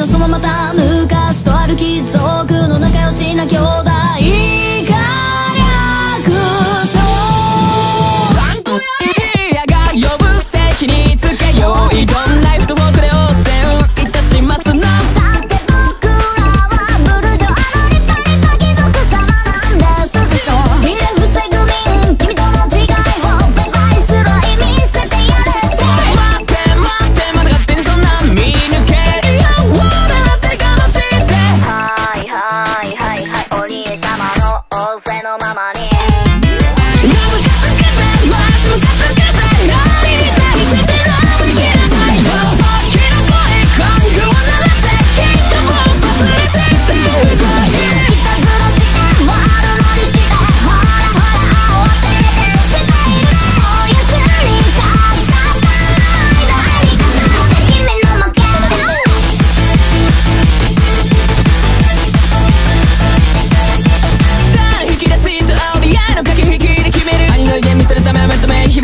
のそのまた昔と歩き族の仲良しな兄弟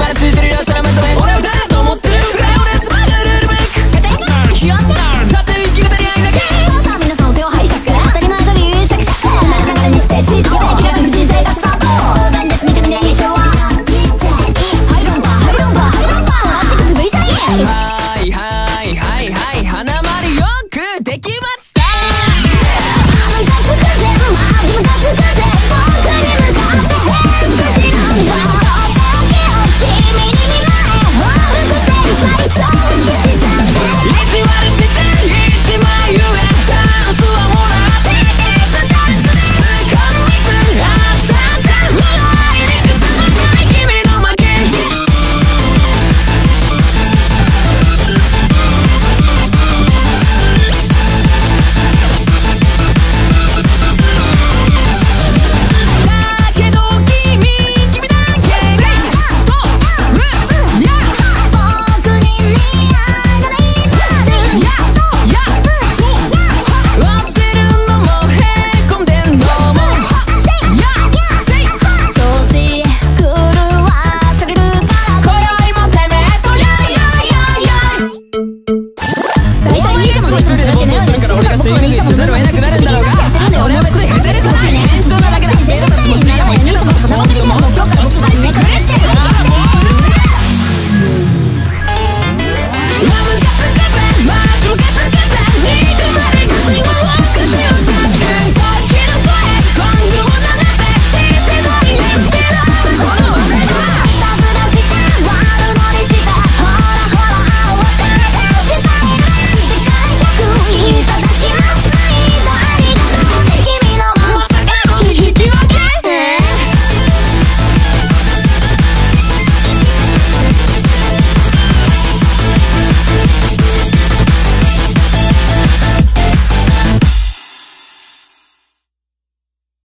Para tu solamente という。ふう。にせざるを得なくなるんだろう。がお前もついふざけてほしいね面倒なだけだ。